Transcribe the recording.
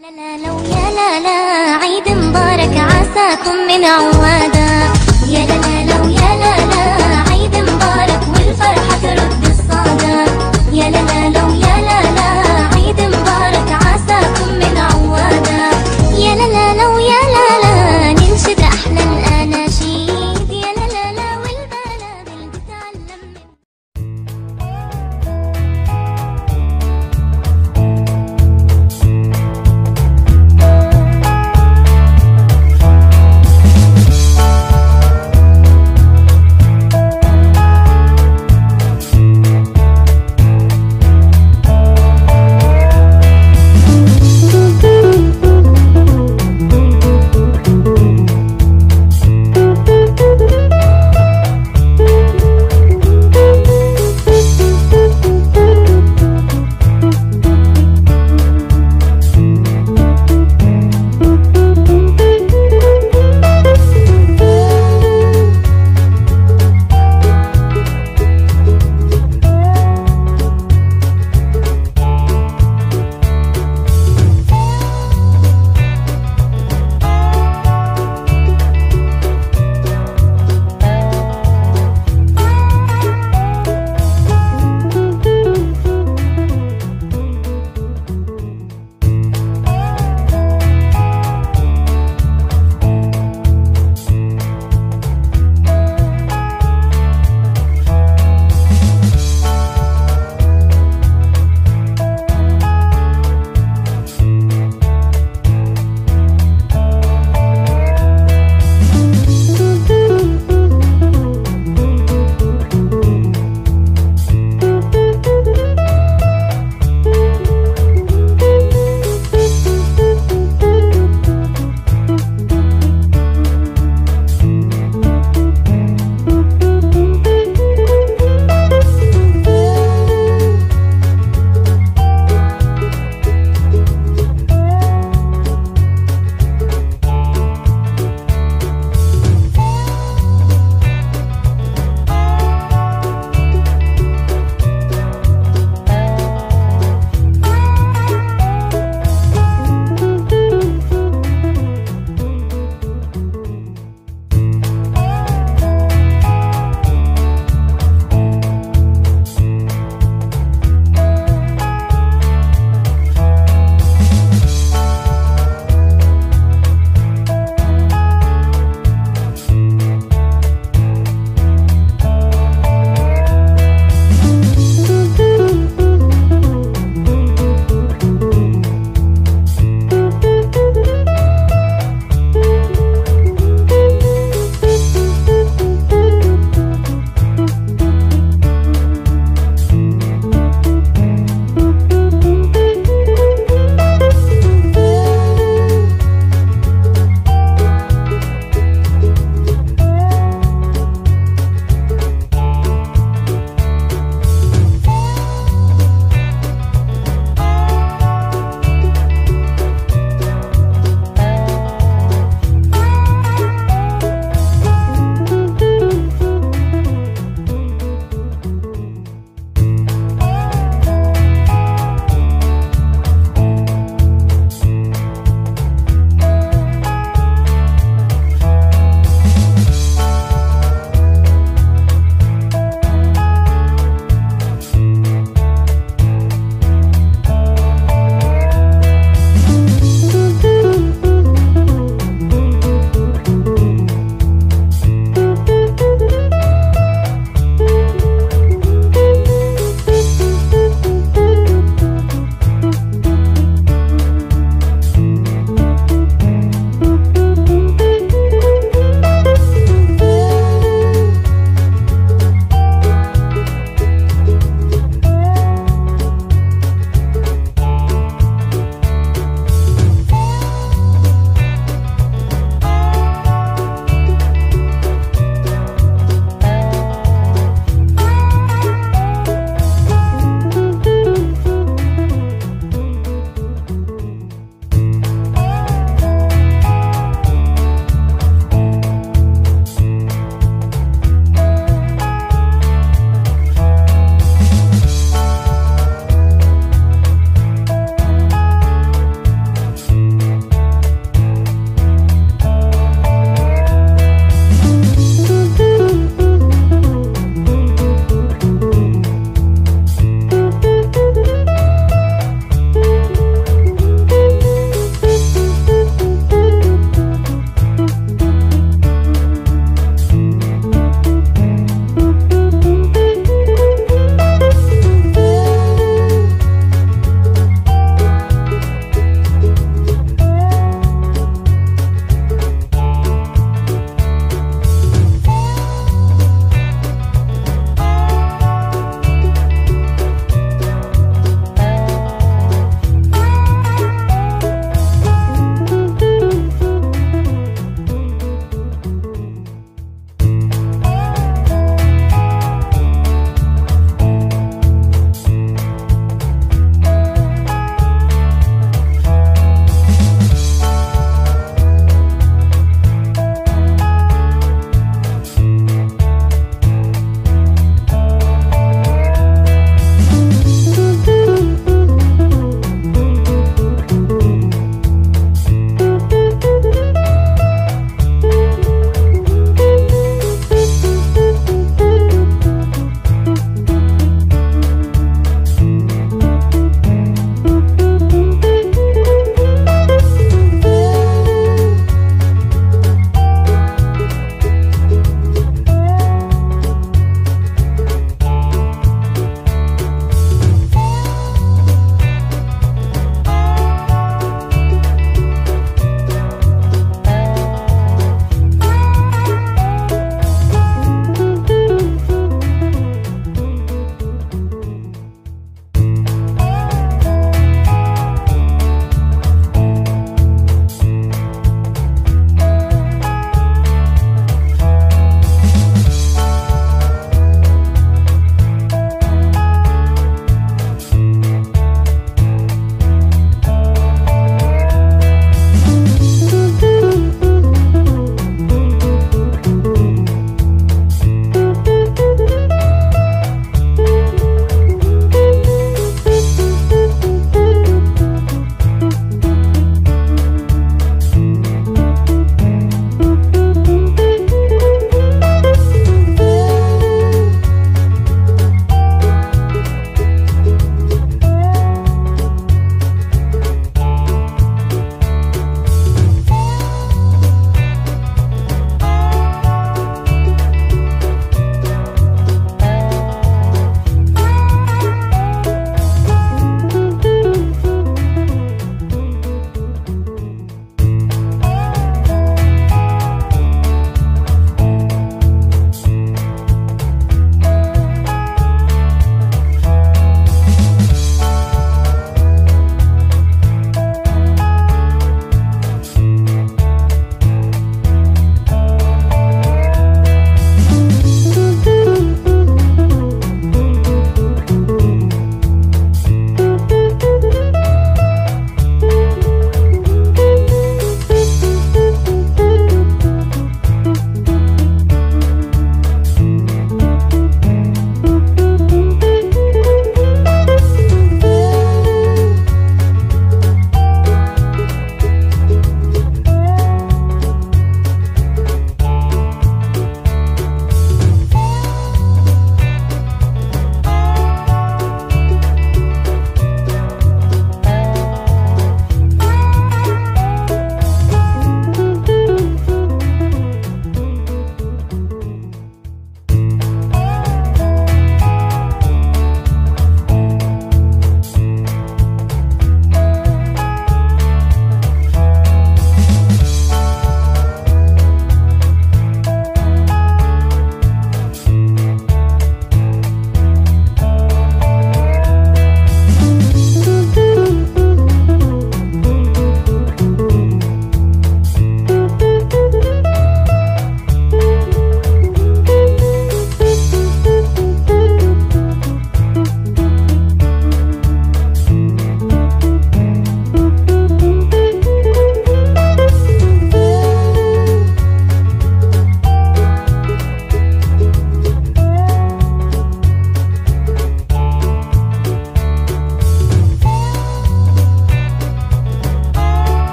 لا لا لو يا لا لا عيد مبارك عساكم من عوادة.